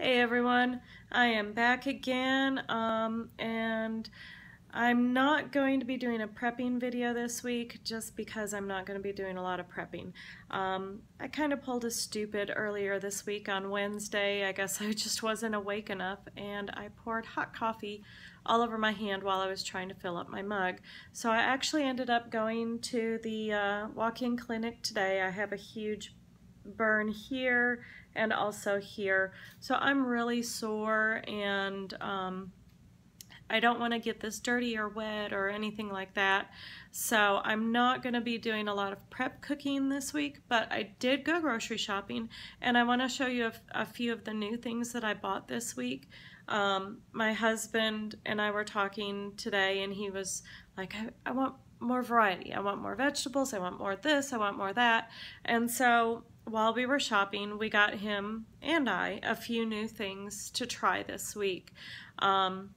Hey everyone, I am back again um, and I'm not going to be doing a prepping video this week just because I'm not going to be doing a lot of prepping. Um, I kind of pulled a stupid earlier this week on Wednesday. I guess I just wasn't awake enough and I poured hot coffee all over my hand while I was trying to fill up my mug. So I actually ended up going to the uh, walk-in clinic today. I have a huge burn here and also here. So I'm really sore and um, I don't want to get this dirty or wet or anything like that. So I'm not going to be doing a lot of prep cooking this week, but I did go grocery shopping and I want to show you a, a few of the new things that I bought this week. Um, my husband and I were talking today and he was like, I, I want more variety. I want more vegetables. I want more of this. I want more that. And so while we were shopping, we got him and I a few new things to try this week. Um,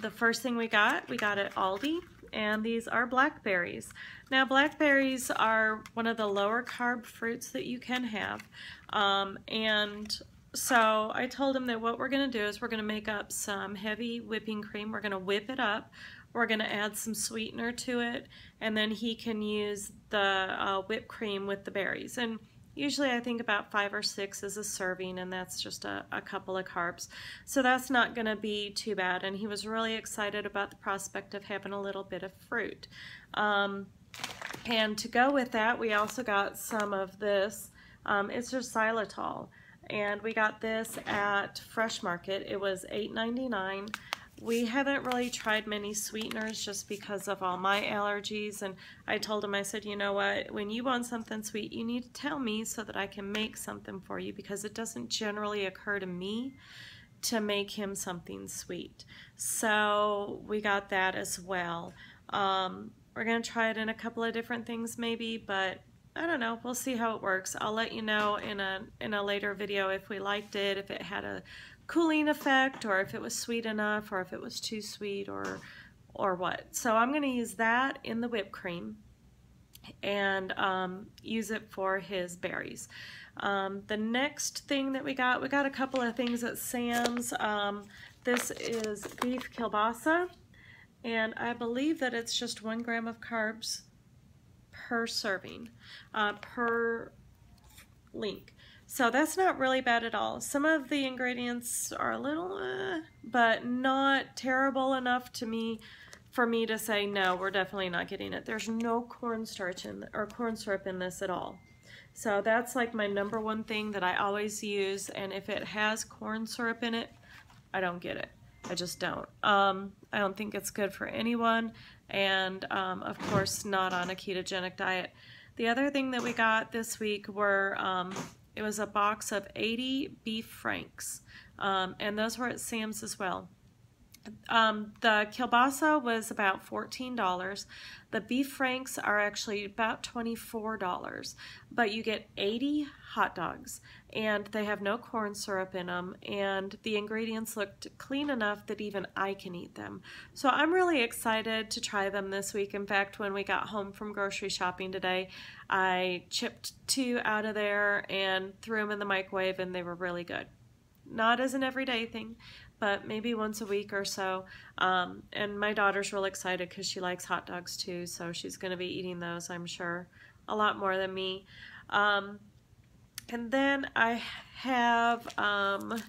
the first thing we got, we got at Aldi, and these are blackberries. Now, blackberries are one of the lower carb fruits that you can have, um, and so I told him that what we're going to do is we're going to make up some heavy whipping cream. We're going to whip it up. We're going to add some sweetener to it, and then he can use the uh, whipped cream with the berries. And Usually I think about five or six is a serving and that's just a, a couple of carbs. So that's not going to be too bad. And he was really excited about the prospect of having a little bit of fruit. Um, and to go with that, we also got some of this. Um, it's just xylitol. And we got this at Fresh Market. It was $8.99. We haven't really tried many sweeteners just because of all my allergies. And I told him, I said, you know what, when you want something sweet, you need to tell me so that I can make something for you because it doesn't generally occur to me to make him something sweet. So we got that as well. Um, we're going to try it in a couple of different things maybe, but I don't know. We'll see how it works. I'll let you know in a in a later video if we liked it, if it had a cooling effect or if it was sweet enough or if it was too sweet or or what. So I'm going to use that in the whipped cream and um, use it for his berries. Um, the next thing that we got, we got a couple of things at Sam's. Um, this is beef kielbasa and I believe that it's just one gram of carbs per serving, uh, per link. So that's not really bad at all. Some of the ingredients are a little, uh, but not terrible enough to me for me to say, no, we're definitely not getting it. There's no cornstarch in, or corn syrup in this at all. So that's like my number one thing that I always use. And if it has corn syrup in it, I don't get it. I just don't. Um, I don't think it's good for anyone. And um, of course, not on a ketogenic diet. The other thing that we got this week were um, it was a box of 80 beef franks, um, and those were at Sam's as well. Um, the kielbasa was about $14. The beef franks are actually about $24, but you get 80 hot dogs and they have no corn syrup in them and the ingredients looked clean enough that even I can eat them. So I'm really excited to try them this week. In fact, when we got home from grocery shopping today, I chipped two out of there and threw them in the microwave and they were really good. Not as an everyday thing, but maybe once a week or so. Um, and my daughter's real excited because she likes hot dogs too, so she's going to be eating those, I'm sure, a lot more than me. Um, and then I have, um,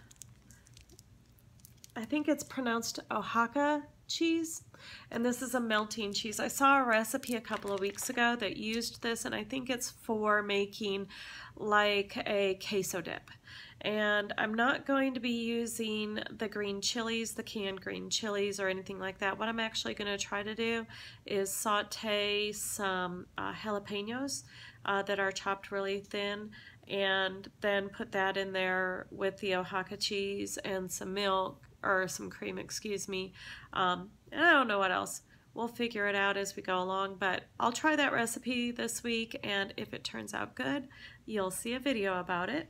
I think it's pronounced Oaxaca cheese. And this is a melting cheese. I saw a recipe a couple of weeks ago that used this, and I think it's for making like a queso dip and I'm not going to be using the green chilies, the canned green chilies or anything like that. What I'm actually going to try to do is saute some uh, jalapenos uh, that are chopped really thin and then put that in there with the Oaxaca cheese and some milk or some cream, excuse me. Um, and I don't know what else. We'll figure it out as we go along, but I'll try that recipe this week, and if it turns out good, you'll see a video about it.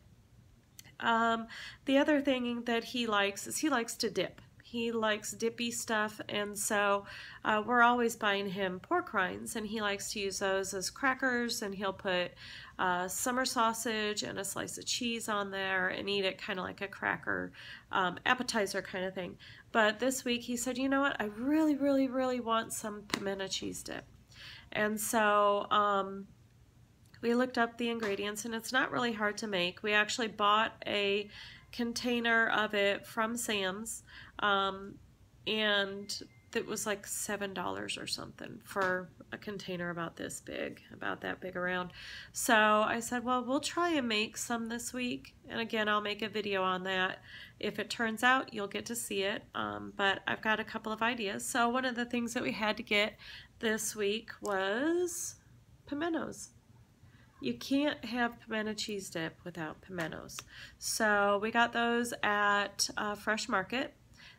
Um, the other thing that he likes is he likes to dip. He likes dippy stuff, and so uh, we're always buying him pork rinds, and he likes to use those as crackers, and he'll put uh, summer sausage and a slice of cheese on there and eat it kind of like a cracker um, appetizer kind of thing. But this week he said, you know what, I really, really, really want some pimento cheese dip. And so um, we looked up the ingredients and it's not really hard to make. We actually bought a container of it from Sam's um, and it was like seven dollars or something for a container about this big about that big around. So I said well we'll try and make some this week. And again I'll make a video on that. If it turns out you'll get to see it um, but I've got a couple of ideas. So one of the things that we had to get this week was pimentos you can't have pimento cheese dip without pimentos. So we got those at uh, Fresh Market.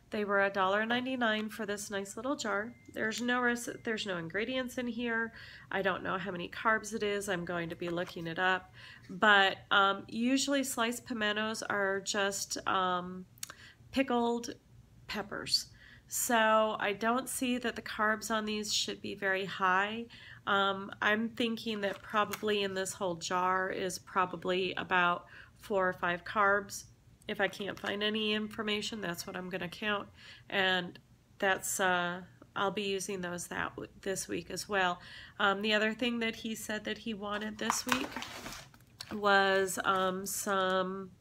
They were $1.99 for this nice little jar. There's no there's no ingredients in here. I don't know how many carbs it is. I'm going to be looking it up. But um, usually sliced pimentos are just um, pickled peppers. So I don't see that the carbs on these should be very high. Um, I'm thinking that probably in this whole jar is probably about four or five carbs. If I can't find any information, that's what I'm going to count. And that's, uh, I'll be using those that this week as well. Um, the other thing that he said that he wanted this week was um, some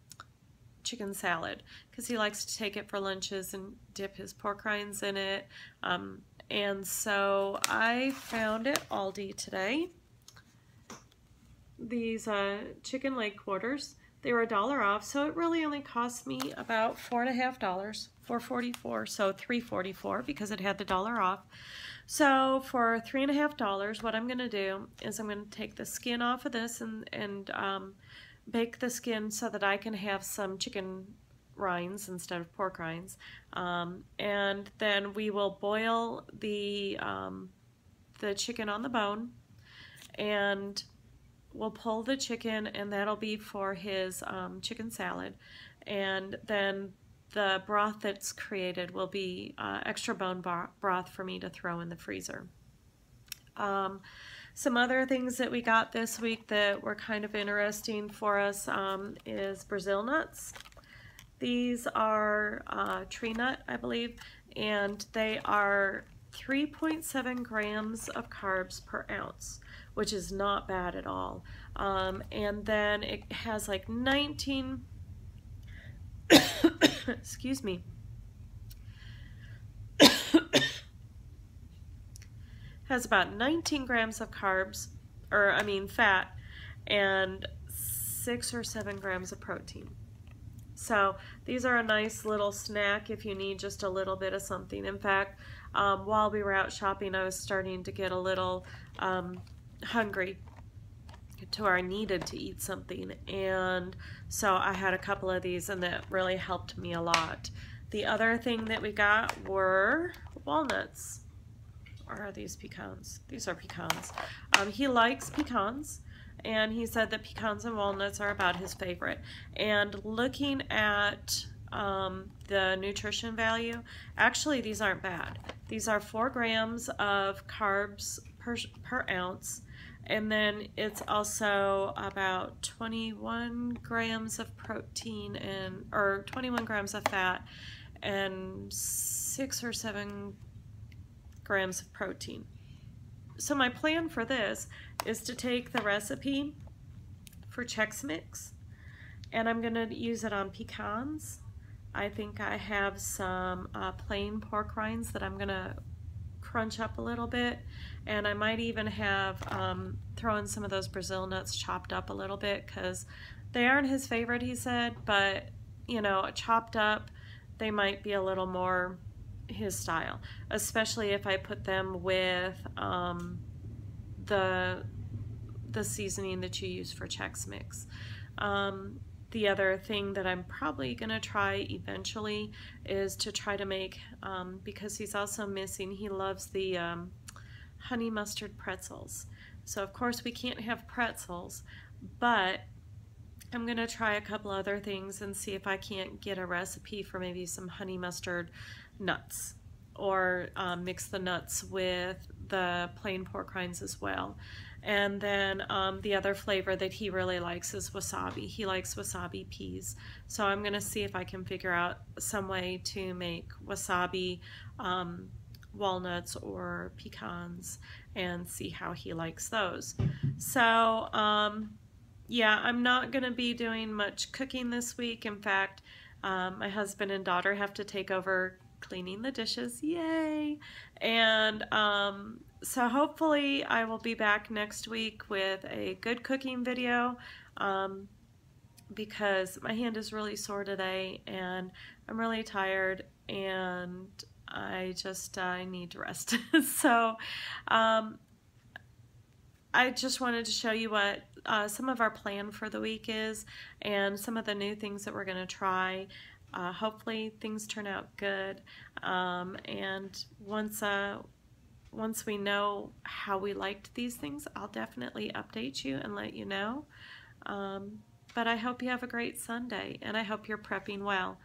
chicken salad because he likes to take it for lunches and dip his pork rinds in it. Um, and so I found at Aldi today these uh, chicken leg quarters. They were a dollar off, so it really only cost me about four and a half dollars, four forty-four, so three forty-four because it had the dollar off. So for three and a half dollars, what I'm going to do is I'm going to take the skin off of this and and um, bake the skin so that I can have some chicken rinds instead of pork rinds. Um, and then we will boil the, um, the chicken on the bone and we'll pull the chicken and that'll be for his um, chicken salad. And then the broth that's created will be uh, extra bone broth for me to throw in the freezer. Um, some other things that we got this week that were kind of interesting for us um, is Brazil nuts. These are uh, tree nut, I believe, and they are 3.7 grams of carbs per ounce, which is not bad at all. Um, and then it has like 19, excuse me, has about 19 grams of carbs, or I mean fat, and six or seven grams of protein. So these are a nice little snack if you need just a little bit of something. In fact, um, while we were out shopping, I was starting to get a little um, hungry to where I needed to eat something. And so I had a couple of these and that really helped me a lot. The other thing that we got were walnuts. Or are these pecans? These are pecans. Um, he likes pecans and he said that pecans and walnuts are about his favorite. And looking at um, the nutrition value, actually these aren't bad. These are four grams of carbs per, per ounce, and then it's also about 21 grams of protein and or 21 grams of fat and six or seven grams of protein so my plan for this is to take the recipe for Chex Mix and I'm going to use it on pecans. I think I have some uh, plain pork rinds that I'm going to crunch up a little bit and I might even have um, throw in some of those Brazil nuts chopped up a little bit because they aren't his favorite he said but you know chopped up they might be a little more his style, especially if I put them with um, the the seasoning that you use for Chex Mix. Um, the other thing that I'm probably going to try eventually is to try to make, um, because he's also missing, he loves the um, honey mustard pretzels. So of course we can't have pretzels, but I'm going to try a couple other things and see if I can't get a recipe for maybe some honey mustard nuts or um, mix the nuts with the plain pork rinds as well. And then um, the other flavor that he really likes is wasabi. He likes wasabi peas. So I'm going to see if I can figure out some way to make wasabi um, walnuts or pecans and see how he likes those. So um, yeah, I'm not going to be doing much cooking this week. In fact, um, my husband and daughter have to take over cleaning the dishes. Yay! And um, so hopefully I will be back next week with a good cooking video um, because my hand is really sore today and I'm really tired and I just I need to rest. so um, I just wanted to show you what uh, some of our plan for the week is and some of the new things that we're going to try. Uh, hopefully things turn out good um, and once uh, once we know how we liked these things, I'll definitely update you and let you know. Um, but I hope you have a great Sunday, and I hope you're prepping well.